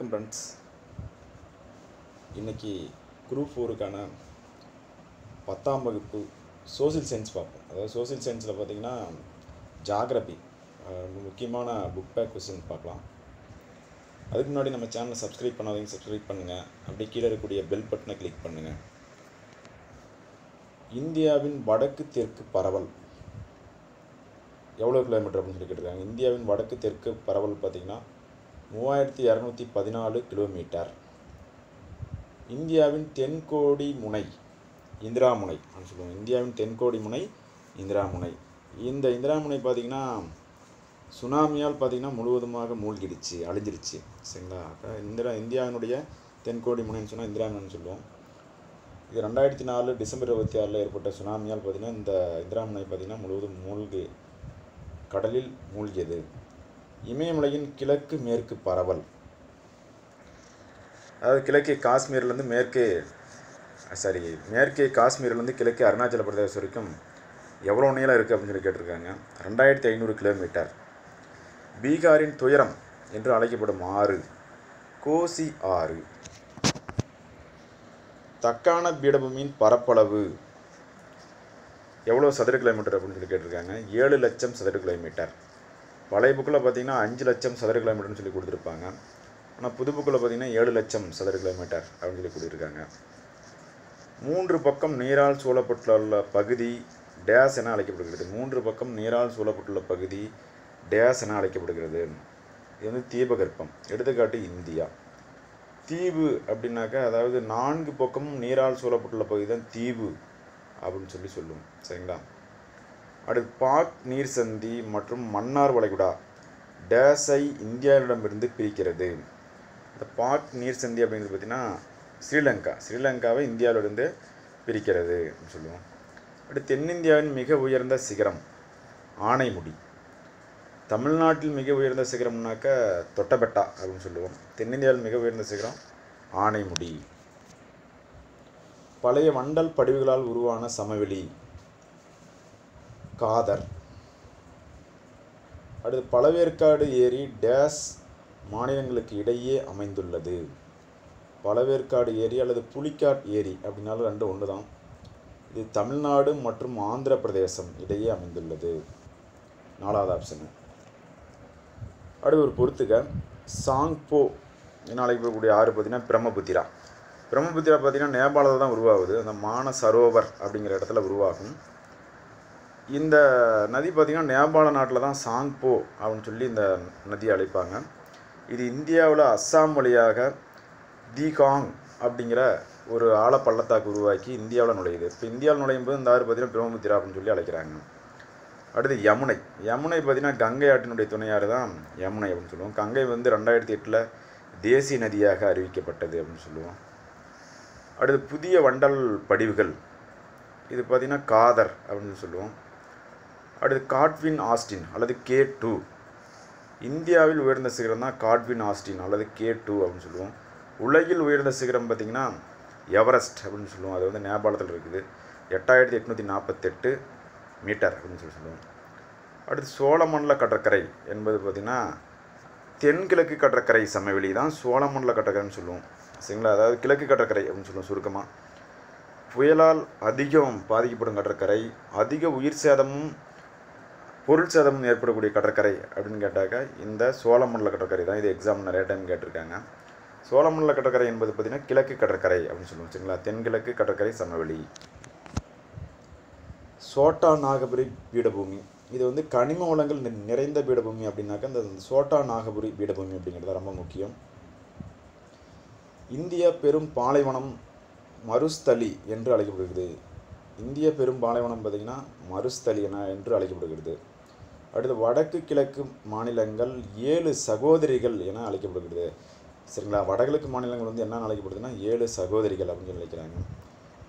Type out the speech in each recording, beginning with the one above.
வணக்கம் ஃப்ரெண்ட்ஸ் இன்னைக்கு குரூப் ஃபோருக்கான பத்தாம் வகுப்பு சோசியல் சயின்ஸ் பார்ப்போம். அதாவது சோசியல் சயின்ஸில் பார்த்தீங்கன்னா ஜாகிரபி முக்கியமான புக் பேக் கொஸ்டின் பார்க்கலாம். அதுக்கு முன்னாடி நம்ம சேனலை சப்ஸ்கிரைப் பண்ணாதீங்க சப்ஸ்கிரைப் பண்ணுங்கள் அப்படியே கீழே இருக்கக்கூடிய பெல் பட்டனை கிளிக் பண்ணுங்கள் இந்தியாவின் வடக்கு தெற்கு பரவல். எவ்வளோ கிலோமீட்டர் அப்படின்னு சொல்லி கேட்டிருக்காங்க. இந்தியாவின் வடக்கு தெற்கு பரவல் பார்த்திங்கன்னா மூவாயிரத்தி இரநூத்தி பதினாலு கிலோமீட்டர் இந்தியாவின் தென்கோடி முனை இந்திராமுனை அப்படின்னு சொல்லுவோம் இந்தியாவின் தென்கோடி முனை இந்திராமுனை. இந்த இந்திராமுனை பார்த்திங்கன்னா சுனாமியால் பார்த்திங்கன்னா முழுவதுமாக மூழ்கிடுச்சு அழிஞ்சிருச்சு சரிங்களா? அப்போ இந்திரா இந்தியாவினுடைய தென்கோடி முனைன்னு சொன்னால் இந்திராமுனைன்னு சொல்லுவோம். இது ரெண்டாயிரத்தி நாலு டிசம்பர் இருபத்தி ஆறில் ஏற்பட்ட சுனாமியால் பார்த்திங்கன்னா இந்த இந்திராமுனை பார்த்திங்கன்னா முழுவதும் மூழ்கி கடலில் மூழ்கியது. இமயமலையின் கிழக்கு மேற்கு பரவல். அதாவது கிழக்கே காஷ்மீர்லேருந்து மேற்கே சாரி மேற்கே காஷ்மீர்லேருந்து கிழக்கே அருணாச்சல பிரதேசம் வரைக்கும் எவ்வளோ நீளம் இருக்குது அப்படின்னு சொல்லி கேட்டிருக்காங்க. ரெண்டாயிரத்தி ஐநூறு கிலோமீட்டர். பீகாரின் துயரம் என்று அழைக்கப்படும் ஆறு கோசி ஆறு. தக்கான பீடபூமியின் பரப்பளவு எவ்வளோ சதுர கிலோமீட்டர் அப்படின்னு சொல்லி கேட்டிருக்காங்க. ஏழு லட்சம் சதுர கிலோமீட்டர். பழைய புக்கில் பார்த்தீங்கன்னா அஞ்சு லட்சம் சதுர கிலோமீட்டர்னு சொல்லி கொடுத்துருப்பாங்க. ஆனால் புது புக்கில் பார்த்தீங்கன்னா ஏழு லட்சம் சதுர கிலோமீட்டர் அப்படின்னு சொல்லி கொடுத்துருக்காங்க மூன்று பக்கம் நீரால் சூழப்பட்டுள்ள பகுதி டேஸ் என அழைக்கப்படுகிறது. மூன்று பக்கம் நீரால் சூழப்பட்டுள்ள பகுதி டேஸ் என அழைக்கப்படுகிறது. இது வந்து தீபகற்பம். எடுத்துக்காட்டு இந்தியா. தீவு அப்படின்னாக்கா அதாவது நான்கு பக்கமும் நீரால் சூழப்பட்டுள்ள பகுதி தான் தீவு அப்படின்னு சொல்லி சொல்லுவோம் சரிங்களா? அடுத்து பாக் நீர் சந்தி மற்றும் மன்னார் வளைகுடா டேஸை இந்தியாவிடமிருந்து பிரிக்கிறது. இந்த பாக் நீர் சந்தி அப்படிங்கிறது பார்த்திங்கன்னா ஸ்ரீலங்கா. ஸ்ரீலங்காவை இந்தியாவிலிருந்து பிரிக்கிறது அப்படின்னு சொல்லுவோம். அடுத்து தென்னிந்தியாவின் மிக உயர்ந்த சிகரம் ஆனைமுடி. தமிழ்நாட்டில் மிக உயர்ந்த சிகரம்னாக்கா தொட்டபெட்டா அப்படின்னு சொல்லுவோம். தென்னிந்தியாவில் மிக உயர்ந்த சிகரம் ஆனைமுடி. பழைய வண்டல் படிவுகளால் உருவான சமவெளி. காதர். அடுத்து பழவேற்காடு ஏரி டேஸ் மாநிலங்களுக்கு இடையே அமைந்துள்ளது. பழவேற்காடு ஏரி அல்லது புலிக்காட் ஏரி அப்படின்னாலும் ரெண்டு ஒன்று தான் இது தமிழ்நாடு மற்றும் ஆந்திர பிரதேசம் இடையே அமைந்துள்ளது. நாலாவது ஆப்ஷனு அடுத்து ஒரு பொறுத்துக்க சாங்போ என்ன அழைக்கக்கூடிய ஆறு பார்த்தீங்கன்னா பிரம்மபுத்திரா. பிரம்மபுத்திரா பார்த்திங்கன்னா நேபாளத்தில் தான் உருவாகுது. அந்த மான சரோவர் அப்படிங்கிற இடத்துல உருவாகும். இந்த நதி பார்த்திங்கன்னா நேபாள நாட்டில் தான் சாங்போ அப்படின்னு சொல்லி இந்த நதியை அழைப்பாங்க. இது இந்தியாவில் அஸ்ஸாம் வழியாக தீகாங் அப்படிங்கிற ஒரு ஆழ பள்ளத்தாக்கு உருவாக்கி இந்தியாவில் நுழையுது. இப்போ இந்தியாவில் நுழையும் போது இந்த ஆறு பார்த்திங்கன்னா பிரம்மபுத்திரா அப்படின்னு சொல்லி அழைக்கிறாங்க. அடுத்து யமுனை. யமுனை பார்த்திங்கன்னா கங்கை ஆட்டினுடைய துணையாறு தான் யமுனை அப்படின்னு சொல்லுவோம். கங்கை வந்து ரெண்டாயிரத்தி எட்டில் தேசிய நதியாக அறிவிக்கப்பட்டது அப்படின்னு சொல்லுவோம். அடுத்து புதிய வண்டல் படிவுகள். இது பார்த்திங்கன்னா காதர் அப்படின்னு சொல்லுவோம். அடுத்து காட்வின் ஆஸ்டின் அல்லது கே டூ. இந்தியாவில் உயர்ந்த சிகரம் தான் காட்வின் ஆஸ்டின் அல்லது கே டூ அப்படின்னு சொல்லுவோம். உலகில் உயர்ந்த சிகரம் பார்த்திங்கன்னா எவரெஸ்ட் அப்படின்னு சொல்லுவோம். அது வந்து நேபாளத்தில் இருக்குது. எட்டாயிரத்தி எட்நூற்றி நாற்பத்தெட்டு மீட்டர் அப்படின்னு சொல்லி சொல்லுவோம். அடுத்து சோழமண்டல கடற்கரை என்பது பார்த்திங்கன்னா தென்கிழக்கு கடற்கரை சமவெளி தான் சோழமண்டல கடற்கரைன்னு சொல்லுவோம். சரிங்களா? அதாவது கிழக்கு கடற்கரை அப்படின்னு சொல்லுவோம் சுருக்கமாக புயலால் அதிகம் பாதிக்கப்படும் கடற்கரை அதிக உயிர் சேதமும் பொருள் சேதம் ஏற்படக்கூடிய கடற்கரை அப்படின்னு கேட்டாக்க இந்த சோழமண்டல கடற்கரை தான். இது எக்ஸாம் நிறைய டைம் கேட்டிருக்காங்க. சோழமண்டல கடற்கரை என்பது பார்த்திங்கன்னா கிழக்கு கடற்கரை அப்படின்னு சொல்லுவோம் வச்சுங்களா தென்கிழக்கு கடற்கரை சமவெளி. சோட்டா நாகபுரி பீடபூமி. இது வந்து கனிம வளங்கள் நிறைந்த பீடபூமி அப்படின்னாக்கா இந்த சோட்டா நாகபுரி பீடபூமி அப்படிங்கிறது ரொம்ப முக்கியம். இந்திய பெரும் பாலைவனம் மருஸ்தலி என்று அழைக்கப்படுகிறது. இந்திய பெரும் பாலைவனம் பார்த்திங்கன்னா மருஸ்தலி என என்று அழைக்கப்படுகிறது. அடுத்து வடக்கு கிழக்கு மாநிலங்கள் ஏழு சகோதரிகள் என அழைக்கப்படுகிறது. சரிங்களா? வடகிழக்கு மாநிலங்கள் வந்து என்ன அழைக்கப்படுதுன்னா ஏழு சகோதரிகள் அப்படின்னு சொல்லி அழைக்கிறாங்க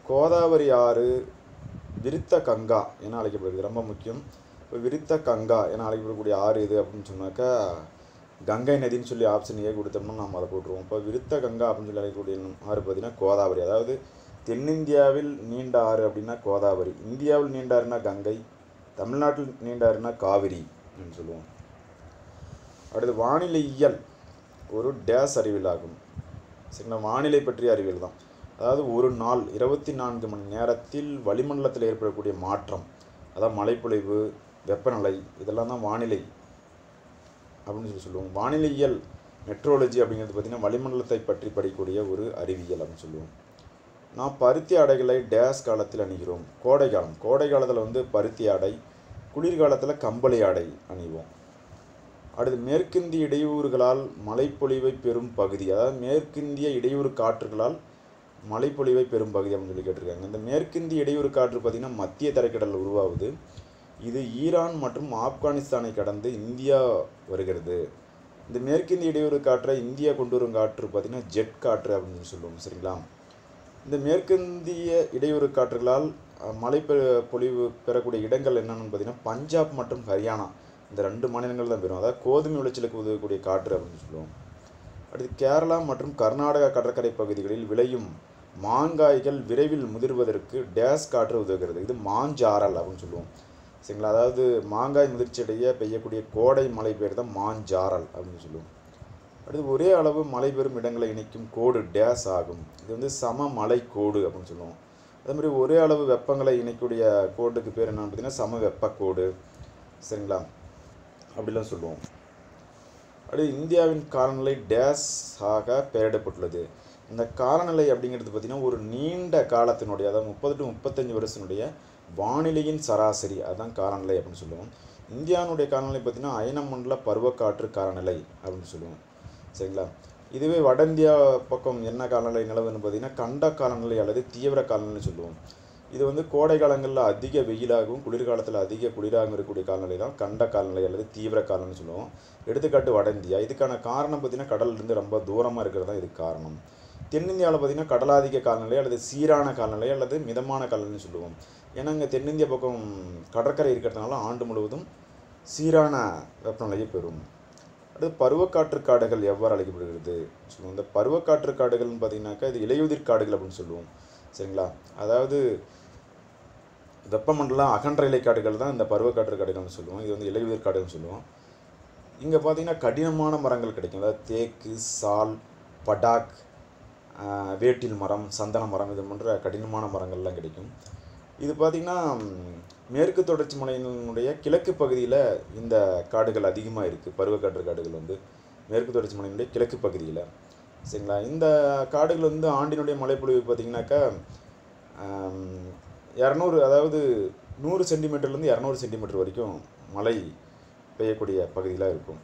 கோதாவரி ஆறு விருத்த கங்கா என அழைக்கப்படுகிறது. ரொம்ப முக்கியம். இப்போ விருத்த கங்கா என அழைக்கப்படக்கூடிய ஆறு இது அப்படின்னு சொன்னாக்கா கங்கை நதின்னு சொல்லி ஆப்ஷன் ஏ கொடுத்தோம்னா நம்ம அதை போட்டுருவோம். இப்போ விருத்த கங்கா அப்படின்னு சொல்லி அழைக்கக்கூடிய ஆறு பார்த்திங்கன்னா கோதாவரி. அதாவது தென்னிந்தியாவில் நீண்ட ஆறு அப்படின்னா கோதாவரி. இந்தியாவில் நீண்ட ஆறுனா கங்கை. தமிழ்நாட்டில் நீண்டாருன்னா காவிரி அப்படின்னு சொல்லுவோம். அடுத்து வானிலையியல் ஒரு டேஸ் அறிவியல் ஆகும். சரிங்களா வானிலை பற்றிய அறிவியல் தான். அதாவது ஒரு நாள் இருபத்தி நான்கு மணி நேரத்தில் வளிமண்டலத்தில் ஏற்படக்கூடிய மாற்றம் அதாவது மழைப்பொழிவு வெப்பநிலை இதெல்லாம் தான் வானிலை அப்படின்னு சொல்லி சொல்லுவோம். வானிலையியல் மெட்ரோலஜி அப்படிங்கிறது பார்த்திங்கன்னா வளிமண்டலத்தை பற்றி படிக்கக்கூடிய ஒரு அறிவியல் அப்படின்னு சொல்லுவோம். நான் பருத்தி ஆடைகளை டேஸ் காலத்தில் அணிகிறோம். கோடை காலம். கோடை காலத்தில் வந்து பருத்தி ஆடை குளிர்காலத்தில் கம்பளி ஆடை அணிவோம். அடுத்து மேற்கிந்திய இடையூறுகளால் மழைப்பொழிவை பெறும் பகுதி அதாவது மேற்கிந்திய இடையூறு காற்றுகளால் மழைப்பொழிவை பெறும் பகுதி அப்படின்னு சொல்லி கேட்டிருக்காங்க. இந்த மேற்கிந்திய இடையூறு காற்று பார்த்திங்கன்னா மத்திய தரைக்கடல் உருவாகுது. இது ஈரான் மற்றும் ஆப்கானிஸ்தானை கடந்து இந்தியா வருகிறது. இந்த மேற்கிந்திய இடையூறு காற்றை இந்தியா கொண்டு வரும் காற்று பார்த்திங்கன்னா ஜெட் காற்று அப்படின்னு சொல்லுவோம் சரிங்களா? இந்த மேற்கிந்திய இடையூறு காற்றுகளால் மழை பெ பொழிவு பெறக்கூடிய இடங்கள் என்னென்னு பார்த்தீங்கன்னா பஞ்சாப் மற்றும் ஹரியானா இந்த ரெண்டு மாநிலங்கள் தான் பெறும். அதாவது கோதுமை விளைச்சலுக்கு உதவக்கூடிய காற்று அப்படின்னு சொல்லுவோம். அடுத்து கேரளா மற்றும் கர்நாடகா கடற்கரை பகுதிகளில் விளையும் மாங்காய்கள் விரைவில் முதிர்வதற்கு டேஸ் காற்று உதவுகிறது. இது மாஞ்சாரல் அப்படின்னு சொல்லுவோம். சரிங்களா? அதாவது மாங்காய் முதிர்ச்சியடைய பெய்யக்கூடிய கோடை மழை பெயர் தான் மாஞ்சாரல் அப்படின்னு சொல்லுவோம். அடுத்து ஒரே அளவு மழை பெறும் இடங்களை இணைக்கும் கோடு டேஸ் ஆகும். இது வந்து சம மலை கோடு அப்படின்னு சொல்லுவோம். அதே மாதிரி ஒரே அளவு வெப்பங்களை இணைக்கக்கூடிய கோடுக்கு பேர் என்னன்னு பார்த்தீங்கன்னா சம வெப்பக்கோடு சரிங்களா? அப்படிலாம் சொல்லுவோம். அப்படியே இந்தியாவின் காலநிலை டேஸ் ஆக பெயரிடப்பட்டுள்ளது. இந்த காலநிலை அப்படிங்கிறது பார்த்திங்கன்னா ஒரு நீண்ட காலத்தினுடைய அதாவது முப்பது டு முப்பத்தஞ்சு வருஷத்தினுடைய வானிலையின் சராசரி. அதுதான் காலநிலை அப்படின்னு சொல்லுவோம். இந்தியாவினுடைய காலநிலை பார்த்திங்கன்னா அயனமண்டல பருவக்காற்று காலநிலை அப்படின்னு சொல்லுவோம். சரிங்களா? இதுவே வட இந்தியா பக்கம் என்ன காலநிலை நிலவுன்னு பார்த்தீங்கன்னா கண்ட காலநிலை அல்லது தீவிர காலநிலை சொல்லுவோம். இது வந்து கோடை காலங்களில் அதிக வெயிலாகவும் குளிர்காலத்தில் அதிக குளிராகவும் இருக்கக்கூடிய காலநிலை தான் கண்ட காலநிலை அல்லது தீவிர காலம்னு சொல்லுவோம். எடுத்துக்காட்டு வட இந்தியா. இதுக்கான காரணம் பார்த்தீங்கன்னா கடல்லேருந்து ரொம்ப தூரமாக இருக்கிறது தான் இதுக்கு காரணம். தென்னிந்தியாவில் பார்த்தீங்கன்னா கடலாதிக்க காலநிலை அல்லது சீரான காலநிலை அல்லது மிதமான காலநிலைன்னு சொல்லுவோம். ஏன்னா இங்கே தென்னிந்திய பக்கம் கடற்கரை இருக்கிறதுனால ஆண்டு முழுவதும் சீரான வெப்பநிலையை பெறும். அடுத்து பருவக்காற்று காடுகள் எவ்வாறு அழைக்கப்படுகிறது? சொல்லுவோம் இந்த பருவக்காற்று காடுகள்னு பார்த்தீங்கன்னாக்கா இது இலையுதிர் காடுகள் அப்படின்னு சொல்லுவோம். சரிங்களா? அதாவது வெப்பமண்டல அகன்ற இலை காடுகள் தான் இந்த பருவக்காற்று காடுகள்னு சொல்லுவோம். இது வந்து இலையுதிர் காடுகள்னு சொல்லுவோம். இங்கே பார்த்தீங்கன்னா கடினமான மரங்கள் கிடைக்கும். அதாவது தேக்கு சால் படாக் வேட்டில் மரம் சந்தன மரம் இது போன்ற கடினமான மரங்கள்லாம் கிடைக்கும். இது பார்த்திங்கன்னா மேற்கு தொடர்ச்சி மலையினுடைய கிழக்கு பகுதியில் இந்த காடுகள் அதிகமாக இருக்குது பருவக்காற்று காடுகள் வந்து மேற்கு தொடர்ச்சி மலையினுடைய கிழக்கு பகுதியில். சரிங்களா? இந்த காடுகள் வந்து ஆண்டினுடைய மழைப்பொழிவு பார்த்திங்கனாக்கா இரநூறு அதாவது நூறு சென்டிமீட்டர்லேருந்து இரநூறு சென்டிமீட்டர் வரைக்கும் மழை பெய்யக்கூடிய பகுதியிலாக இருக்கும்.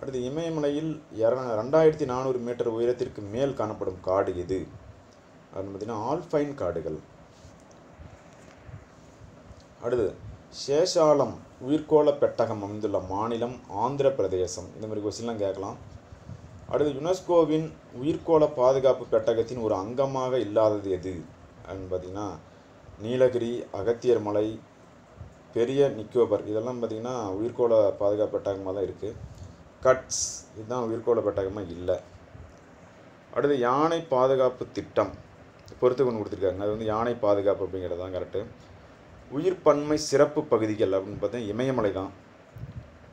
அடுத்து இமயமலையில் இர ரெண்டாயிரத்தி நானூறு மீட்டர் உயரத்திற்கு மேல் காணப்படும் காடு எது? அப்படின்னு பார்த்தீங்கன்னா ஆல்ஃபைன் காடுகள். அடுத்து சேஷாலம் உயிர்கோள பெட்டகம் அமைந்துள்ள மாநிலம் ஆந்திர பிரதேசம். இந்த மாதிரி கொஸ்டின்லாம் கேட்கலாம். அடுத்து யுனெஸ்கோவின் உயிர்கோள பாதுகாப்பு பெட்டகத்தின் ஒரு அங்கமாக இல்லாதது எது? அப்படின்னு பார்த்தீங்கன்னா நீலகிரி அகத்தியர் மலை பெரிய நிக்கோபர். இதெல்லாம் பார்த்திங்கன்னா உயிர்கோள பாதுகாப்பு பெட்டகமாக தான் இருக்குது கட்ஸ் இதுதான் உயிர்கோள பெட்டகமாக இல்லை. அடுத்து யானை பாதுகாப்பு திட்டம். பொறுத்து கொண்டு கொடுத்துருக்காங்க. அது வந்து யானை பாதுகாப்பு அப்படிங்கிறது தான் கரெக்டு உயிர் பன்மை சிறப்பு பகுதிகள் அப்படின்னு பார்த்தீங்கன்னா இமயமலை தான்.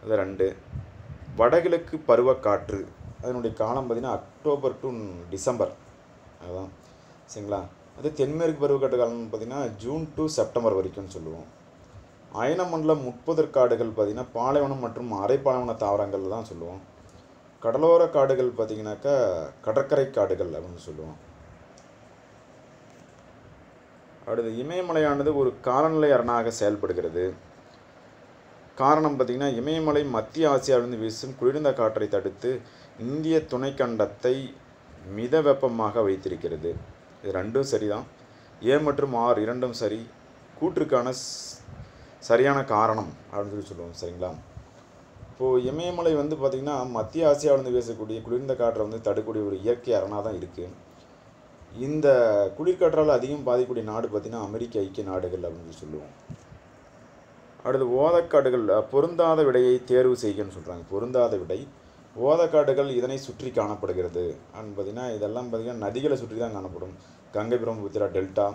அது ரெண்டு. வடகிழக்கு பருவக்காற்று. அதனுடைய காலம் பார்த்திங்கன்னா அக்டோபர் டு டிசம்பர். அதுதான் சரிங்களா? அது தென்மேற்கு பருவக்காற்று காலம்னு பார்த்திங்கன்னா ஜூன் டு செப்டம்பர் வரைக்கும்னு சொல்லுவோம். அயனமண்டல முட்புதர் காடுகள் பார்த்திங்கன்னா பாலைவனம் மற்றும் அரைப்பாலைவன தாவரங்கள் தான் சொல்லுவோம். கடலோர காடுகள் பார்த்திங்கனாக்கா கடற்கரை காடுகள் அப்படின்னு சொல்லுவோம். அடுத்து இமயமலையானது ஒரு காலநிலை அரணாக செயல்படுகிறது. காரணம் பார்த்திங்கன்னா இமயமலை மத்திய ஆசியாவிலிருந்து வீசும் குளிர்ந்த காற்றை தடுத்து இந்திய துணைக்கண்டத்தை மித வெப்பமாக வைத்திருக்கிறது. இது ரெண்டும் சரிதான். ஏ மற்றும் ஆர் இரண்டும் சரி. கூற்றுக்கான ஸ்- சரியான காரணம் அப்படின்னு சொல்லி சொல்லுவோம் சரிங்களா? இப்போது இமயமலை வந்து பார்த்திங்கன்னா மத்திய ஆசியாவிலிருந்து வீசக்கூடிய குளிர்ந்த காற்றை வந்து தடுக்கக்கூடிய ஒரு இயற்கை அரணாக தான் இருக்குது இந்த குளிர்காற்றால் அதிகம் பாதிக்கக்கூடிய நாடு பார்த்திங்கன்னா அமெரிக்க ஐக்கிய நாடுகள் அப்படின்னு சொல்லுவோம். அடுத்து ஓதக்காடுகள் பொருந்தாத விடையை தேர்வு செய்கன்னு சொல்கிறாங்க பொருந்தாத விடை ஓதக்காடுகள் இதனை சுற்றி காணப்படுகிறது. அப்படின்னு பார்த்தீங்கன்னா இதெல்லாம் பார்த்திங்கன்னா நதிகளை சுற்றி தான் காணப்படும். Ganga Brahmaputra delta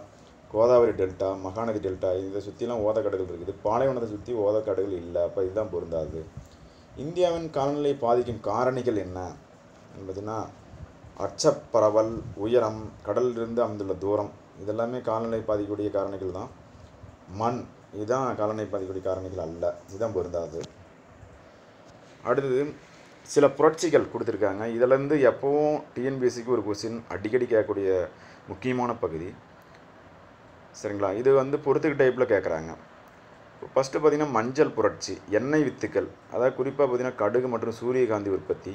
Godavari delta Mahanadi delta இதை சுற்றிலாம் ஓதக்காடுகள் இருக்குது. பாலைவனத்தை சுற்றி ஓதக்காடுகள் இல்லை. அப்போ இதுதான் பொருந்தாது. இந்தியாவின் காலநிலையை பாதிக்கும் காரணிகள் என்ன? பார்த்தீங்கன்னா அச்சப்பரவல் உயரம் கடலிலிருந்து அமைந்துள்ள தூரம் இதெல்லாமே காலநிலை பாதிக்கக்கூடிய காரணிகள் தான். மண் இதுதான் காலநிலை பாதிக்கக்கூடிய காரணிகள் அல்ல. இதுதான் பொருந்தாது. அடுத்தது சில புரட்சிகள் கொடுத்துருக்காங்க. இதிலேருந்து எப்போவும் டிஎன்பிஎஸ்சிக்கு ஒரு கொஸ்டின் அடிக்கடி கேட்கக்கூடிய முக்கியமான பகுதி. சரிங்களா? இது வந்து பொறுத்துக்கு டைப்பில் கேட்குறாங்க. ஃபஸ்ட்டு பார்த்திங்கன்னா மஞ்சள் புரட்சி எண்ணெய் வித்துக்கள். அதாவது குறிப்பாக பார்த்திங்கன்னா கடுகு மற்றும் சூரியகாந்தி உற்பத்தி.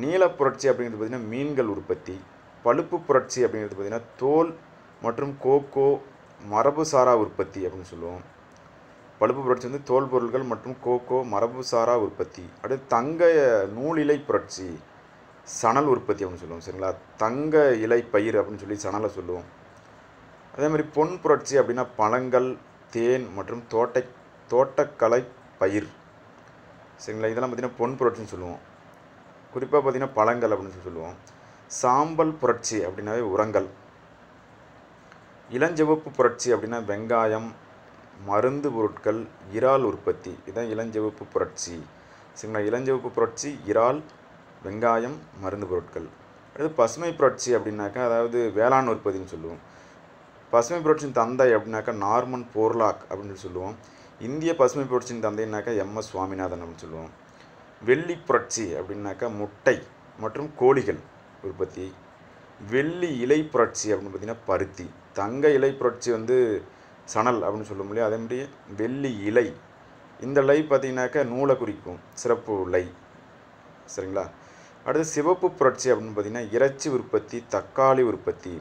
நீல புரட்சி அப்படிங்கிறது பார்த்திங்கன்னா மீன்கள் உற்பத்தி பழுப்பு புரட்சி அப்படிங்கிறது பார்த்திங்கன்னா தோல் மற்றும் கோகோ மரபுசாரா உற்பத்தி அப்படின்னு சொல்லுவோம். பழுப்பு புரட்சி வந்து தோல் பொருட்கள் மற்றும் கோகோ மரபுசாரா உற்பத்தி. அடுத்து தங்க நூலிலை புரட்சி சணல் உற்பத்தி அப்படின்னு சொல்லுவோம் சரிங்களா? தங்க இலை பயிர் அப்படின்னு சொல்லி சணலை சொல்லுவோம். அதே மாதிரி பொன் புரட்சி அப்படின்னா பழங்கள் தேன் மற்றும் தோட்ட தோட்டக்கலை பயிர் சரிங்களா? இதெல்லாம் பார்த்திங்கன்னா பொன் புரட்சின்னு சொல்லுவோம். குறிப்பாக பார்த்திங்கன்னா பழங்கள் அப்படின்னு சொல்லி சொல்லுவோம். சாம்பல் புரட்சி அப்படின்னாவே உரங்கள். இளஞ்சிவப்பு புரட்சி அப்படின்னா வெங்காயம் மருந்து பொருட்கள் இறால் உற்பத்தி. இதுதான் இளஞ்சிவப்பு புரட்சி. சரிங்களா? இளஞ்சிவப்பு புரட்சி இறால் வெங்காயம் மருந்து பொருட்கள். அடுத்து பசுமை புரட்சி அப்படின்னாக்கா அதாவது வேளாண் உற்பத்தின்னு சொல்லுவோம். பசுமை புரட்சியின் தந்தை அப்படின்னாக்கா நார்மன் போர்லாக் அப்படின்னு சொல்லி சொல்லுவோம். இந்திய பசுமை புரட்சியின் தந்தைனாக்கா எம்எஸ் சுவாமிநாதன் அப்படின்னு சொல்லுவோம். வெள்ளி புரட்சி அப்படின்னாக்கா முட்டை மற்றும் கோழிகள் உற்பத்தி. வெள்ளி இலை புரட்சி அப்படின்னு பார்த்தீங்கன்னா பருத்தி. தங்க இலை புரட்சி வந்து சணல் அப்படின்னு சொல்ல முடியும் அதே மாதிரி வெள்ளி இலை. இந்த லை பார்த்திங்கனாக்கா நூலை குறிக்கும் சிறப்பு லை சரிங்களா? அடுத்து சிவப்பு புரட்சி அப்படின்னு பார்த்தீங்கன்னா இறைச்சி உற்பத்தி தக்காளி உற்பத்தி.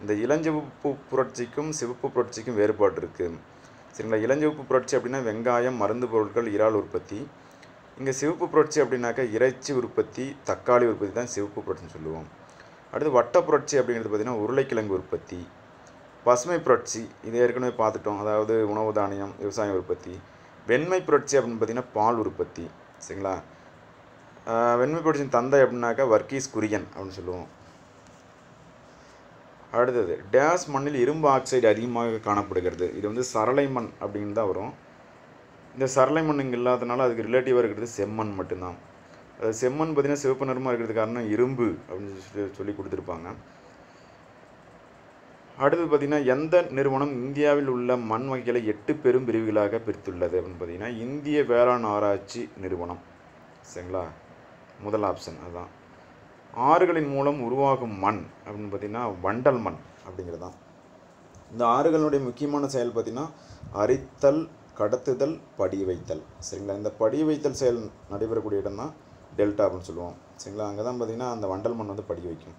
இந்த இளஞ்சிவப்பு புரட்சிக்கும் சிவப்பு புரட்சிக்கும் வேறுபாடு இருக்குது சரிங்களா? இளஞ்சிவப்பு புரட்சி அப்படின்னா வெங்காயம் மருந்து பொருட்கள் இறால் உற்பத்தி. இங்கே சிவப்பு புரட்சி அப்படின்னாக்கா இறைச்சி உற்பத்தி தக்காளி உற்பத்தி தான் சிவப்பு புரட்சின்னு சொல்லுவோம். அடுத்து வட்ட புரட்சி அப்படிங்கிறது பார்த்திங்கன்னா உருளைக்கிழங்கு உற்பத்தி பசுமை புரட்சி இது ஏற்கனவே பார்த்துட்டோம். அதாவது உணவு தானியம் விவசாய உற்பத்தி வெண்மை புரட்சி அப்படின்னு பார்த்திங்கன்னா பால் உற்பத்தி சரிங்களா? வெண்மை புரட்சியின் தந்தை அப்படின்னாக்கா வர்க்கீஸ் குரியன் அப்படின்னு சொல்லுவோம். அடுத்தது டேஸ் மண்ணில் இரும்பு ஆக்சைடு அதிகமாக காணப்படுகிறது. இது வந்து சரளை மண் அப்படின்னு தான் வரும். இந்த சரளை மண் இங்கே இல்லாதனால அதுக்கு ரிலேட்டிவாக இருக்கிறது செம்மண் மட்டும்தான். அது செம்மண் பார்த்திங்கன்னா சிவப்பு நிறமாக இருக்கிறது காரணம் இரும்பு அப்படின்னு சொல்லி சொல்லி கொடுத்துருப்பாங்க. அடுத்தது பார்த்திங்கன்னா எந்த நிறுவனம் இந்தியாவில் உள்ள மண் வகைகளை எட்டு பெரும் பிரிவுகளாக பிரித்துள்ளது அப்படின்னு பார்த்தீங்கன்னா இந்திய வேளாண் ஆராய்ச்சி நிறுவனம். சரிங்களா? முதல் ஆப்ஷன் அதுதான் ஆறுகளின் மூலம் உருவாகும் மண் அப்படின்னு பார்த்திங்கன்னா வண்டல் மண் அப்படிங்கிறது தான் இந்த ஆறுகளுடைய முக்கியமான செயல் பார்த்திங்கன்னா அரித்தல் கடத்துதல் படி வைத்தல் சரிங்களா? இந்த படி வைத்தல் செயல் நடைபெறக்கூடிய இடம் தான் டெல்டா அப்படின்னு சொல்லுவோம். சரிங்களா? அங்கே தான் பார்த்திங்கன்னா அந்த வண்டல் மண் வந்து படிய வைக்கும்.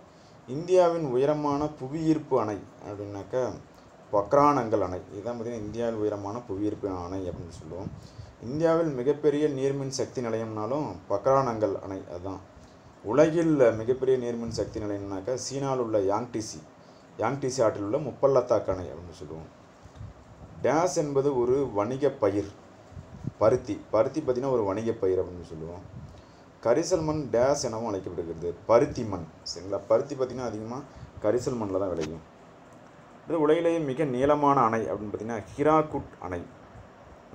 இந்தியாவின் உயரமான புவியீர்ப்பு அணை அப்படின்னாக்கா பக்ரானங்கள் அணை. இதுதான் பார்த்திங்கன்னா இந்தியாவில் உயரமான புவியீர்ப்பு அணை அப்படின்னு சொல்லுவோம். இந்தியாவில் மிகப்பெரிய நீர்மின் சக்தி நிலையம்னாலும் பக்ரானங்கள் அணை அதுதான். உலகில் மிகப்பெரிய நீர்மின் சக்தி நிலையம்னாக்கா சீனாவில் உள்ள யாங்டிசி. யாங்டிசி ஆற்றில் உள்ள முப்பள்ளத்தாக்கு அணை அப்படின்னு சொல்லுவோம். டேஸ் என்பது ஒரு வணிக பயிர் பருத்தி. பருத்தி பார்த்திங்கன்னா ஒரு வணிக பயிர் அப்படின்னு சொல்லுவோம். கரிசல் மண் டேஸ் எனவும் அழைக்கப்படுகிறது. பருத்தி மண் சரிங்களா? பருத்தி பார்த்திங்கன்னா அதிகமாக கரிசல் மண்ணில் தான் விளையும். இது உலகிலேயே மிக நீளமான அணை அப்படின்னு பார்த்திங்கன்னா ஹிராகுட் அணை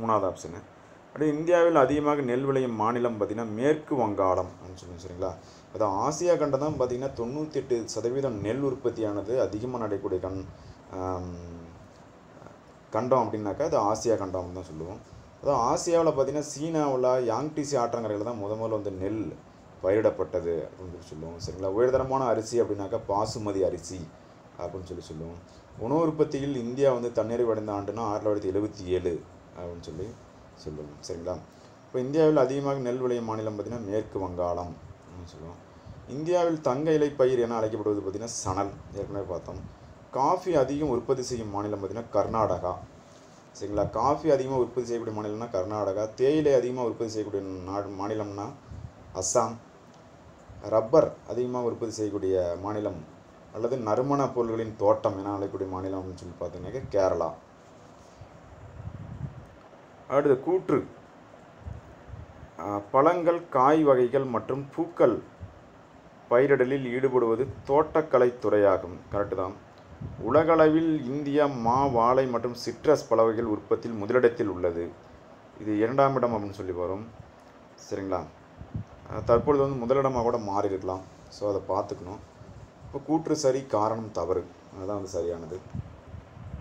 மூணாவது ஆப்ஷனு அடுத்து இந்தியாவில் அதிகமாக நெல் விளையும் மாநிலம் பார்த்திங்கன்னா மேற்கு வங்காளம் அப்படின்னு சொல்லுவோம் சரிங்களா? அது ஆசியா கண்டம் தான் பார்த்திங்கன்னா தொண்ணூற்றி எட்டு சதவீதம் நெல் உற்பத்தியானது அதிகமாக நடக்கக்கூடிய கண் கண்டம் அப்படின்னாக்கா அது ஆசியா கண்டம் அப்படின்னு தான் சொல்லுவோம். அதான் ஆசியாவில் பார்த்தீங்கன்னா சீனாவில் யாங்டிசி ஆற்றங்கரையில் தான் முத முதல்ல வந்து நெல் பயிரிடப்பட்டது அப்படின்னு சொல்லி சொல்லுவோம். சரிங்களா? உயர்தரமான அரிசி அப்படின்னாக்கா பாசுமதி அரிசி அப்படின்னு சொல்லி சொல்லுவோம். உணவு உற்பத்தியில் இந்தியா வந்து தன்னிறைவு அடைந்த ஆண்டுனா ஆயிரத்தி தொள்ளாயிரத்தி எழுபத்தி ஏழு அப்படின்னு சொல்லி சொல்லுவோம். சரிங்களா? இப்போ இந்தியாவில் அதிகமாக நெல் விளையும் மாநிலம் பார்த்திங்கன்னா மேற்கு வங்காளம் அப்படின்னு சொல்லுவோம். இந்தியாவில் தங்க இலை பயிர் என அழைக்கப்படுவது பார்த்திங்கன்னா சணல். ஏற்கனவே பார்த்தோம். காஃபி அதிகம் உற்பத்தி செய்யும் மாநிலம் பார்த்திங்கன்னா கர்நாடகா. சரிங்களா? காஃபி அதிகமாக உற்பத்தி செய்யக்கூடிய மாநிலம்னா கர்நாடகா. தேயிலை அதிகமாக உற்பத்தி செய்யக்கூடிய நாடு மாநிலம்னா அஸ்ஸாம் ரப்பர் அதிகமாக உற்பத்தி செய்யக்கூடிய மாநிலம் அல்லது நறுமண பொருள்களின் தோட்டம் என அழைக்கக்கூடிய மாநிலம் அப்படின்னு சொல்லி பார்த்தீங்கன்னாக்க கேரளா. அடுத்து கூற்று. பழங்கள் காய் வகைகள் மற்றும் பூக்கள் பயிரிடலில் ஈடுபடுவது தோட்டக்கலைத் துறையாகும். கரெக்டு தான். உலகளவில் இந்தியா மா வாழை மற்றும் சிட்ரஸ் பல வகைகள் உற்பத்தியில் முதலிடத்தில் உள்ளது. இது இரண்டாம் இடம் அப்படின்னு சொல்லி வரும். சரிங்களா? தற்பொழுது வந்து முதலிடமாக கூட மாறி இருக்கலாம் ஸோ அதை பார்த்துக்கணும். இப்போ கூற்று சரி காரணம் தவறு. அதுதான் வந்து சரியானது.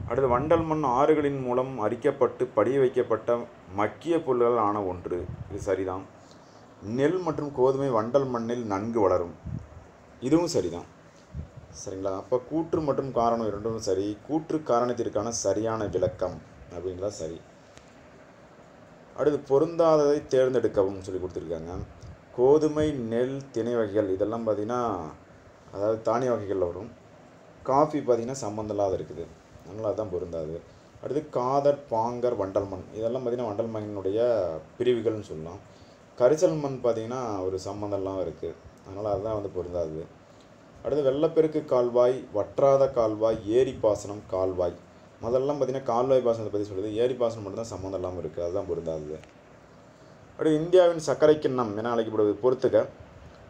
அடுத்து வண்டல் மண் ஆறுகளின் மூலம் அரிக்கப்பட்டு படிய வைக்கப்பட்ட மக்கிய புல்கள் ஆன ஒன்று. இது சரிதான். நெல் மற்றும் கோதுமை வண்டல் மண்ணில் நன்கு வளரும். இதுவும் சரிதான். சரிங்களா? அப்போ கூற்று மற்றும் காரணம் இரண்டும் சரி. கூற்று காரணத்திற்கான சரியான விளக்கம் அப்படிங்களா சரி. அடுத்து பொருந்தாததை தேர்ந்தெடுக்கவும் சொல்லி கொடுத்துருக்காங்க. கோதுமை நெல் திணை வகைகள் இதெல்லாம் பார்த்திங்கன்னா அதாவது தானிய வகைகளில் வரும். காஃபி பார்த்திங்கன்னா சம்மந்தம் இல்லாத இருக்குது. அதனால் அதுதான் பொருந்தாது. அடுத்து காதர் பாங்கர் வண்டல் மண். இதெல்லாம் பார்த்திங்கன்னா வண்டல் மண்ணினுடைய பிரிவுகள்னு சொல்லலாம். கரிசல் மண் பார்த்திங்கன்னா ஒரு சம்மந்தம்லாம் இருக்குது அதனால் அதுதான் வந்து பொருந்தாது. அடுத்து வெள்ளப்பெருக்கு கால்வாய் வற்றாத கால்வாய் ஏரி பாசனம் கால்வாய். முதல்லாம் பார்த்திங்கன்னா கால்வாய் பாசனத்தை பற்றி சொல்லுது ஏரி பாசனம் மட்டும்தான் சம்மந்தம் இல்லாமல் இருக்குது அதுதான் பொருந்தாது அடுத்து இந்தியாவின் சர்க்கரை கிண்ணம் என அழைக்கப்படுவது பொறுத்துக்க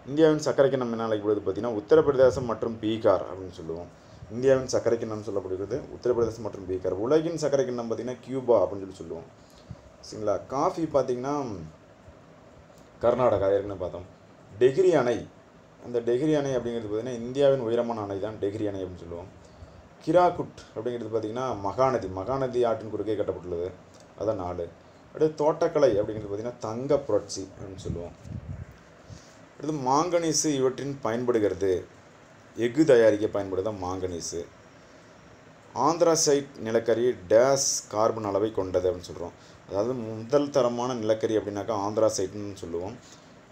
இந்தியாவின் சர்க்கரை கிண்ணம் என அழைக்கப்படுவது பார்த்திங்கன்னா உத்தரப்பிரதேசம் மற்றும் பீகார் அப்படின்னு சொல்லுவோம். இந்தியாவின் சர்க்கரை கிண்ணம் சொல்லப்படுகிறது உத்தரப்பிரதேசம் மற்றும் பீகார். உலகின் சர்க்கரை கிண்ணம் பார்த்திங்கன்னா கியூபா அப்படின்னு சொல்லி சொல்லுவோம். சரிங்களா? காஃபி பார்த்திங்கன்னா கர்நாடகா ஏற்கனவே பார்த்தோம். டெகிரி அணை அந்த டெகிரி அணை அப்படிங்கிறது பார்த்திங்கன்னா இந்தியாவின் உயரமான அணை தான் டெகிரி அணை அப்படின்னு சொல்லுவோம். கிராகுட் அப்படிங்கிறது பார்த்திங்கன்னா மகாநதி மகாநதி ஆற்றின் குறுக்கே கட்டப்பட்டுள்ளது. அதான் நாலு அடுத்து தோட்டக்கலை அப்படிங்கிறது பார்த்திங்கன்னா தங்க புரட்சி அப்படின்னு சொல்லுவோம். அடுத்து மாங்கனீசு இவற்றின் பயன்படுகிறது. எஃகு தயாரிக்க பயன்படுதான் மாங்கனீசு. ஆந்திராசைட் நிலக்கரி டேஸ் கார்பன் அளவை கொண்டது அப்படின்னு சொல்கிறோம் அதாவது முதல் தரமான நிலக்கரி அப்படின்னாக்கா ஆந்திராசைட்னு சொல்லுவோம்.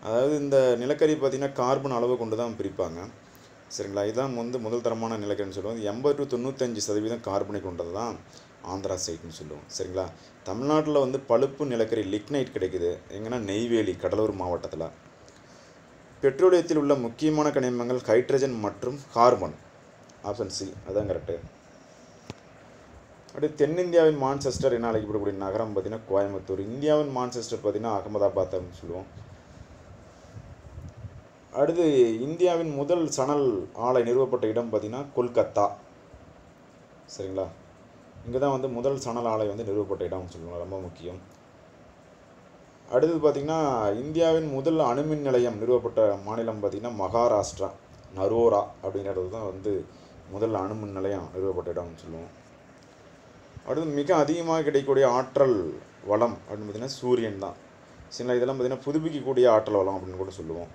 அதாவது இந்த நிலக்கரி பார்த்திங்கன்னா கார்பன் அளவு கொண்டு தான் பிரிப்பாங்க. சரிங்களா? இதுதான் வந்து முதல் தரமான நிலக்கரின்னு சொல்லுவோம். எண்பது டு தொண்ணூத்தஞ்சு சதவீதம் கார்பனை கொண்டது தான் ஆந்திரா சைட்னு சொல்லுவோம். சரிங்களா? தமிழ்நாட்டில் வந்து பழுப்பு நிலக்கரி லிக்னைட் கிடைக்குது. எங்கன்னா நெய்வேலி கடலூர் மாவட்டத்தில். பெட்ரோலியத்தில் உள்ள முக்கியமான கனிமங்கள் ஹைட்ரஜன் மற்றும் கார்பன். Option C. அதுதான் கரெக்டு அப்படியே தென்னிந்தியாவின் மான்செஸ்டர் என அழைக்கப்படக்கூடிய நகரம் பார்த்திங்கன்னா கோயம்புத்தூர். இந்தியாவின் மான்செஸ்டர் பார்த்திங்கன்னா அகமதாபாத் அப்படின்னு சொல்லுவோம். அடுத்து இந்தியாவின் முதல் சணல் ஆலை நிறுவப்பட்ட இடம் பார்த்திங்கன்னா கொல்கத்தா. சரிங்களா? இங்கே தான் வந்து முதல் சணல் ஆலை வந்து நிறுவப்பட்ட இடம்னு சொல்லுவாங்க ரொம்ப முக்கியம். அடுத்தது பார்த்திங்கன்னா இந்தியாவின் முதல் அணுமின் நிலையம் நிறுவப்பட்ட மாநிலம் பார்த்திங்கன்னா மகாராஷ்டிரா நரோரா அப்படிங்கிறது தான் வந்து முதல் அணுமின் நிலையம் நிறுவப்பட்ட இடம்னு சொல்லுவோம். அடுத்து மிக அதிகமாக கிடைக்கக்கூடிய ஆற்றல் வளம் அப்படின்னு பார்த்திங்கன்னா சூரியன் தான் சில இதெல்லாம் பார்த்திங்கன்னா புதுப்பிக்கக்கூடிய ஆற்றல் வளம் அப்படின்னு கூட சொல்லுவோம்.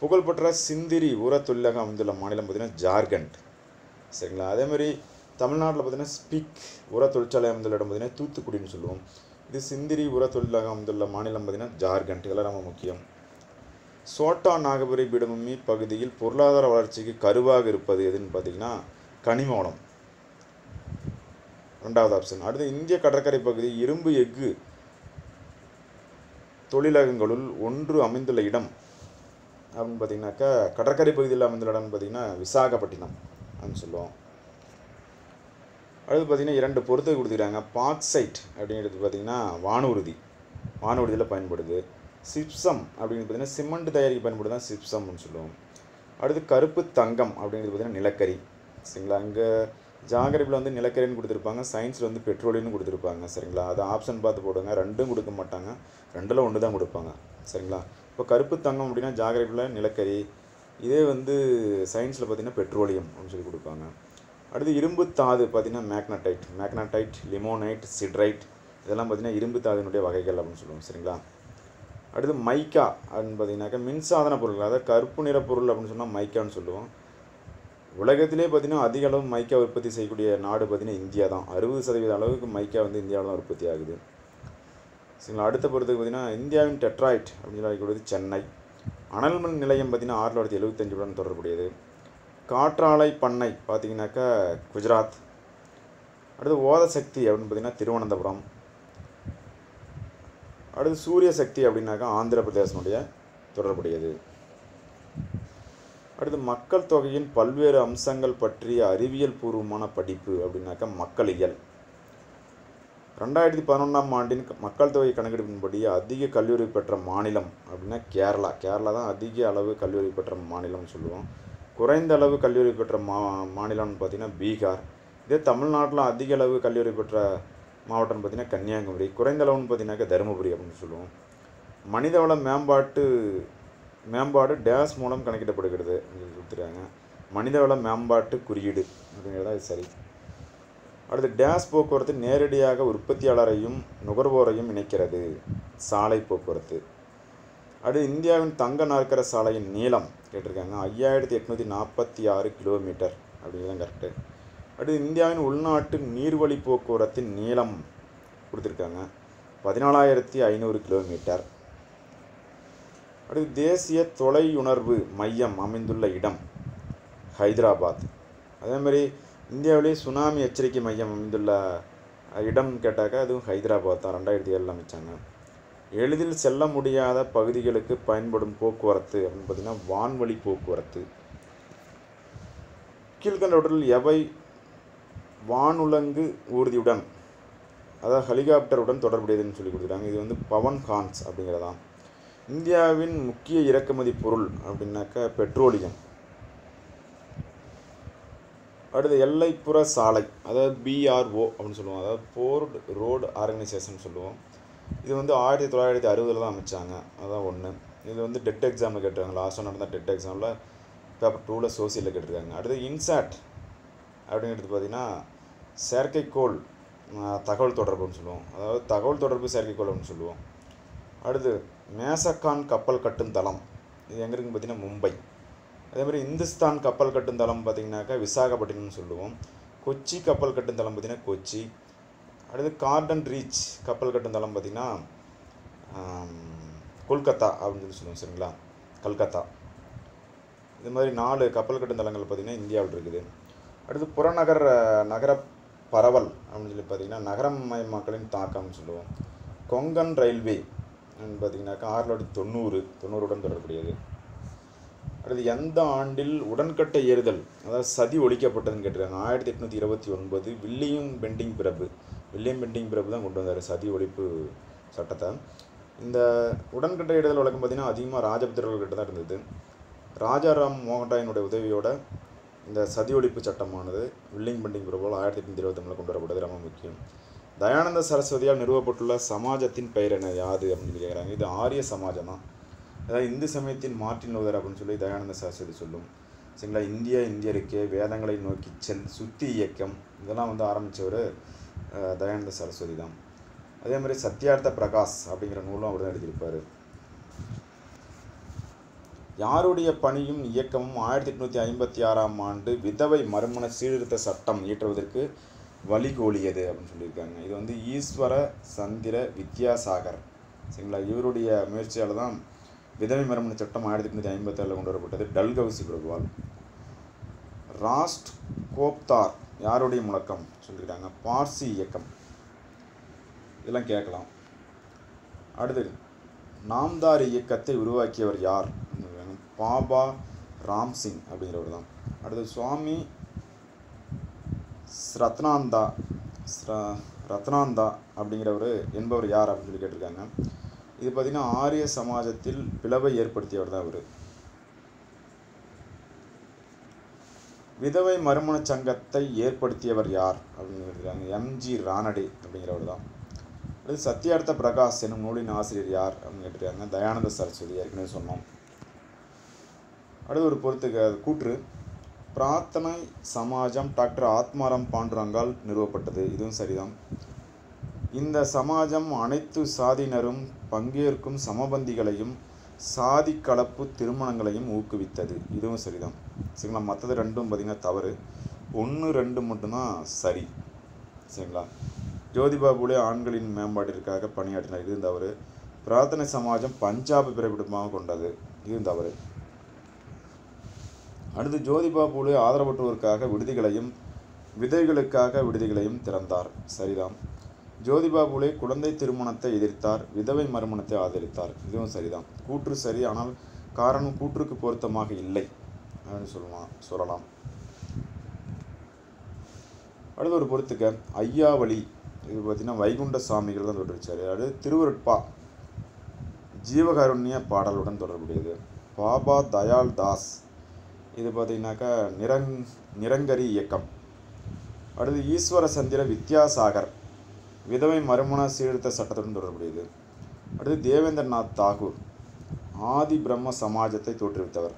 புகழ்பெற்ற சிந்திரி உர தொழிலகம் அமைந்துள்ள மாநிலம் பார்த்திங்கன்னா ஜார்க்கண்ட். சரிங்களா? அதேமாதிரி தமிழ்நாட்டில் பார்த்திங்கன்னா ஸ்பிக் உர தொழிற்சாலை அமைந்துள்ள இடம் பார்த்திங்கன்னா தூத்துக்குடின்னு சொல்லுவோம். இது சிந்திரி உர தொழிலகம் அமைந்துள்ள மாநிலம் பார்த்திங்கன்னா ஜார்க்கண்ட். இதெல்லாம் ரொம்ப முக்கியம். சோட்டா நாகபுரி பீடபூமி பகுதியில் பொருளாதார வளர்ச்சிக்கு கருவாக இருப்பது எதுன்னு பார்த்தீங்கன்னா கனிம வளம் ரெண்டாவது ஆப்ஷன் அடுத்து இந்திய கடற்கரை பகுதி இரும்பு எஃகு தொழிலகங்களுள் ஒன்று அமைந்துள்ள இடம் அப்படின்னு பார்த்தீங்கன்னாக்கா கடற்கரை பகுதியில் அமைந்துள்ள இடம்னு பார்த்தீங்கன்னா விசாகப்பட்டினம் அப்படின்னு சொல்லுவோம். அடுத்து பார்த்தீங்கன்னா இரண்டு பொருத்தை கொடுத்துக்கிறாங்க பாக்சைட் அப்படிங்கிறது பார்த்தீங்கன்னா வானூர்தி. வானூர்தியில் பயன்படுது. சிப்சம் அப்படின்னு பார்த்தீங்கன்னா சிமெண்ட் தயாரிக்க பயன்படுது தான் சிப்சம்னு சொல்லுவோம். அடுத்து கருப்பு தங்கம் அப்படிங்கிறது பார்த்தீங்கன்னா நிலக்கரி. சரிங்களா? அங்கே ஜாகிரபியில் வந்து நிலக்கரின்னு கொடுத்துருப்பாங்க. சயின்ஸில் வந்து பெட்ரோலியம்னு கொடுத்துருப்பாங்க. சரிங்களா? அதை ஆப்ஷன் பார்த்து போடுங்க. ரெண்டும் கொடுக்க மாட்டாங்க. ரெண்டில் ஒன்று தான் கொடுப்பாங்க. சரிங்களா? இப்போ கருப்பு தங்கம் அப்படின்னா ஜாகிரபியில் நிலக்கரி இதே வந்து சயின்ஸில் பார்த்தீங்கன்னா பெட்ரோலியம் அப்படின்னு சொல்லி கொடுப்பாங்க. அடுத்து இரும்பு தாது பார்த்தீங்கன்னா மேக்னடைட் மேக்னடைட் லிமோனைட் சிட்ரைட் இதெல்லாம் பார்த்தீங்கன்னா இரும்பு தாதினுடைய வகைகள் அப்படின்னு சொல்லுவோம் சரிங்களா? அடுத்து மைக்கா அப்படின்னு பார்த்தீங்கன்னாக்கா மின்சாதன பொருள் அதாவது கருப்பு நிற பொருள் அப்படின்னு சொன்னால் மைக்கான்னு சொல்லுவோம். உலகத்திலே பார்த்தீங்கன்னா அதிக அளவு மைக்கா உற்பத்தி செய்யக்கூடிய நாடு பார்த்தீங்கன்னா இந்தியா தான் அறுபது சதவீத அளவுக்கு மைக்கா வந்து இந்தியாவில் தான் உற்பத்தி ஆகுது. சரிங்களா அடுத்த பொறுத்துக்கு பார்த்தீங்கன்னா இந்தியாவின் டெட்ராய்ட் அப்படின்னு சொல்லக்கூடியது சென்னை. அனல்மின் நிலையம் பார்த்தீங்கன்னா ஆயிரத்தி தொள்ளாயிரத்தி எழுபத்தஞ்சுடன் தொடர்புடையது. காற்றாலை பண்ணை பார்த்தீங்கன்னாக்கா குஜராத். அடுத்து ஓத சக்தி அப்படின்னு பார்த்தீங்கன்னா திருவனந்தபுரம். அடுத்து சூரிய சக்தி அப்படின்னாக்கா ஆந்திர பிரதேசனுடைய தொடர்புடையது. அடுத்து மக்கள் தொகையின் பல்வேறு அம்சங்கள் பற்றிய அறிவியல் பூர்வமான படிப்பு அப்படின்னாக்கா மக்களியல். ரெண்டாயிரத்தி பதினொன்றாம் ஆண்டின் மக்கள் தொகை கணக்கெடுப்பின்படி அதிக கல்லூரி பெற்ற மாநிலம் அப்படின்னா கேரளா. கேரளா தான் அதிக அளவு கல்லூரி பெற்ற மாநிலம்னு சொல்லுவோம். குறைந்த அளவு கல்லூரி பெற்ற மா மாநிலம்னு பார்த்திங்கன்னா பீகார். இதே தமிழ்நாட்டில் அதிக அளவு கல்லூரி பெற்ற மாவட்டம்னு பார்த்திங்கன்னா கன்னியாகுமரி. குறைந்த அளவுன்னு பார்த்தீங்கன்னாக்கா தருமபுரி அப்படின்னு சொல்லுவோம். மனிதவள மேம்பாட்டு மேம்பாடு டேஸ் மூலம் கணக்கிடப்படுகிறது அப்படின்னு கொடுத்துருக்காங்க. மனிதவள மேம்பாட்டு குறியீடு அப்படிங்கிறதா சரி. அடுத்து டேஸ் போக்குவரத்து நேரடியாக உற்பத்தியாளரையும் நுகர்வோரையும் இணைக்கிறது. சாலை போக்குவரத்து. அடுத்து இந்தியாவின் தங்க நாற்கர சாலையின் நீளம் கேட்டிருக்காங்க. ஐயாயிரத்தி எட்நூற்றி நாற்பத்தி ஆறு கிலோமீட்டர் அப்படிங்கிறது கரெக்டு அடுத்து இந்தியாவின் உள்நாட்டு நீர்வழி போக்குவரத்தின் நீளம் கொடுத்துருக்காங்க. பதினாலாயிரத்தி ஐநூறு கிலோமீட்டர். அடுத்து தேசிய தொலையுணர்வு மையம் அமைந்துள்ள இடம் ஹைதராபாத். அதே இந்தியாவிலேயே சுனாமி எச்சரிக்கை மையம் அமைந்துள்ள இடம் கேட்டாக்கா அதுவும் ஹைதராபாத் தான் ரெண்டாயிரத்தி ஏழில் அமைச்சாங்க. எளிதில் செல்ல முடியாத பகுதிகளுக்கு பயன்படும் போக்குவரத்து அப்படின்னு பார்த்தீங்கன்னா வான்வழி போக்குவரத்து. கீழ்கண்டவற்றில் எவை? வானுலங்கு ஊர்தியுடன் அதாவது ஹெலிகாப்டருடன் தொடர்புடையதுன்னு சொல்லி கொடுத்துட்டாங்க. இது வந்து பவன் ஹான்ஸ் அப்படிங்கிறதான் இந்தியாவின் முக்கிய இறக்குமதி பொருள் அப்படின்னாக்கா பெட்ரோலியம். அடுத்து எல்லைப்புற சாலை அதாவது பிஆர்ஓ அப்படின்னு சொல்லுவோம். அதாவது போர்ட் ரோடு ஆர்கனைசேஷன் சொல்லுவோம். இது வந்து ஆயிரத்தி தொள்ளாயிரத்தி அறுபதில் தான் அமைச்சாங்க. அதுதான் ஒன்று இது வந்து டெட் எக்ஸாமில் கேட்டிருக்காங்க. லாஸ்ட்டாக நடந்த டெட் எக்ஸாமில். பேப்பர் டூவில் சோசியலில் கேட்டிருக்காங்க. அடுத்து இன்சாட் அப்படிங்கிறது பார்த்திங்கன்னா செயற்கைக்கோள் தகவல் தொடர்புன்னு சொல்லுவோம். அதாவது தகவல் தொடர்பு செயற்கைக்கோள் அப்படின்னு சொல்லுவோம். அடுத்து மேசக்கான் கப்பல் கட்டும் தளம். இது எங்கே இருக்குன்னு பார்த்தீங்கன்னா மும்பை. அதே மாதிரி இந்துஸ்தான் கப்பல் கட்டும் தளம் பார்த்திங்கனாக்கா விசாகப்பட்டினம்னு சொல்லுவோம். கொச்சி கப்பல் கட்டும் தளம் பார்த்தீங்கன்னா கொச்சி. அடுத்து கார்டன் ரீச் கப்பல் கட்டும் தளம் பார்த்தீங்கன்னா கொல்கத்தா அப்படின்னு சொல்லி சொல்லுவோம் சரிங்களா? கல்கத்தா. இது மாதிரி நாலு கப்பல் கட்டும் தளங்கள் பார்த்திங்கன்னா இந்தியாவில் இருக்குது. அடுத்து புறநகர் நகர பரவல் அப்படின்னு சொல்லி பார்த்தீங்கன்னா நகரமயமாக்கலின் தாக்கம்னு சொல்லுவோம். கொங்கன் ரயில்வே பார்த்தீங்கன்னாக்கா ஆயிரத்தி தொண்ணூறு தொண்ணூறுடன் தொடர்புடையது. அல்லது எந்த ஆண்டில் உடன்கட்டை ஏறுதல் அதாவது சதி ஒழிக்கப்பட்டதுன்னு கேட்டிருக்காங்க. ஆயிரத்தி எட்நூற்றி இருபத்தி ஒன்பது வில்லியம் பெண்டிங் பிரபு வில்லியம் பெண்டிங் பிரபு தான் கொண்டு வந்தார் சதி ஒழிப்பு சட்டத்தை. இந்த உடன்கட்டை ஏறுதல் வழக்கம் பார்த்திங்கன்னா அதிகமாக ராஜபுத்திரர்கள்கிட்ட தான் இருந்தது. ராஜாராம் மோகன்ராயனுடைய உதவியோட இந்த சதி ஒழிப்பு சட்டமானது வில்லிங் பெண்டிங் பிரபுவால் ஆயிரத்தி எட்நூற்றி இருபத்தொன்னில் கொண்டு வரப்பட்டது ரொம்ப முக்கியம். தயானந்த சரஸ்வதியால் நிறுவப்பட்டுள்ள சமாஜத்தின் பெயர் என்ன யாது அப்படின்னு கேட்குறாங்க இது ஆரிய சமாஜம்? தான் அதாவது இந்து சமயத்தின் மார்ட்டின் லூதர் அப்படின்னு சொல்லி தயானந்த சாஸ்திரி சொல்லும். சரிங்களா? இந்தியா இந்தியருக்கே வேதங்களை நோக்கி செல் சுத்தி இயக்கம். இதெல்லாம் வந்து ஆரம்பித்தவர் தயானந்த சரஸ்வதி தான். அதே மாதிரி சத்யார்த்த பிரகாஷ் அப்படிங்கிற நூலும் அவர் தான் எழுதியிருப்பார். யாருடைய பணியும் இயக்கமும் ஆயிரத்தி எட்நூற்றி ஐம்பத்தி ஆறாம் ஆண்டு விதவை மறுமண சீர்திருத்த சட்டம் இயற்றுவதற்கு வழிகோலியது அப்படின்னு சொல்லியிருக்காங்க. இது வந்து ஈஸ்வர சந்திர வித்யாசாகர். சரிங்களா? இவருடைய முயற்சியால் தான் விதவை மரமணி சட்டம் ஆயிரத்தி எட்நூற்றி ஐம்பத்தாறில் கொண்டு வரப்பட்டது டல்கவுசி பிரபுவால். ராஸ்ட் கோப்தார் யாருடைய முழக்கம்? சொல்லிக்கிட்டாங்க பார்சி இயக்கம். இதெல்லாம் கேட்கலாம். அடுத்து நாம்தார் இயக்கத்தை உருவாக்கியவர் யார்? பாபா ராம்சிங் அப்படிங்கிறவர் தான். அடுத்து சுவாமி ரத்னாந்தா ரத்னாந்தா அப்படிங்கிறவர் என்பவர் யார் அப்படின்னு சொல்லி கேட்டிருக்காங்க. இது பார்த்திங்கன்னா ஆரிய சமாஜத்தில் பிளவை ஏற்படுத்தியவர் தான் அவர். விதவை மறுமண சங்கத்தை ஏற்படுத்தியவர் யார்? அப்படின்னு கேட்டிருக்காங்க. எம்ஜி ரானடே அப்படிங்கிறவர் தான். அடுத்து சத்யார்த்த பிரகாஷ் என்னும் நூலின் ஆசிரியர் யார்? அப்படின்னு கேட்டிருக்காங்க. தயானந்த சரஸ்வதி ஏற்கனவே சொன்னோம். அடுத்து ஒரு பொறுத்துக்கு கூற்று. பிரார்த்தனை சமாஜம் டாக்டர் ஆத்மாராம் பாண்டுரங்கால் நிறுவப்பட்டது. இதுவும் சரிதான். இந்த சமாஜம் அனைத்து சாதியினரும் பங்கேற்கும் சமபந்திகளையும் சாதி கலப்பு திருமணங்களையும் ஊக்குவித்தது. இதுவும் சரிதான். சரிங்களா? மற்றது ரெண்டும் பார்த்திங்கன்னா தவறு. ஒன்று ரெண்டு மட்டும்தான் சரி. சரிங்களா? ஜோதிபாபுலே ஆண்களின் மேம்பாட்டிற்காக பணியாற்றினார். இது தவறு. பிரார்த்தனை சமாஜம் பஞ்சாப் பிறப்பிடமாக கொண்டது. இது தவறு. அடுத்து ஜோதிபா பூலே ஆதரவற்றோருக்காக விடுதிகளையும் விதைகளுக்காக விடுதிகளையும் திறந்தார். சரிதான். ஜோதிபாபுலே குழந்தை திருமணத்தை எதிர்த்தார் விதவை மறுமணத்தை ஆதரித்தார். இதுவும் சரிதான். கூற்று சரி ஆனால் காரணம் கூற்றுக்கு பொருத்தமாக இல்லை அப்படின்னு சொல்லலாம் சொல்லலாம். அடுத்து ஒரு பொறுத்துக்க ஐயாவளி இது பார்த்தீங்கன்னா வைகுண்ட சாமிகள் தான் தொடர்ச்சார் அடுத்து திருவருட்பா ஜீவகருண்ய பாடலுடன் தொடர்புடையது. பாபா தயாள் தாஸ் இது பார்த்தீங்கன்னாக்கா நிரங் நிரங்கரி இயக்கம். அடுத்து ஈஸ்வர சந்திர வித்யாசாகர் விதவை மறுமண சீர்திருத்த சட்டத்துடன் தொடர்புடையது. அடுத்து தேவேந்திரநாத் தாகூர் ஆதி பிரம்ம சமாஜத்தை தோற்றுவித்தவர்.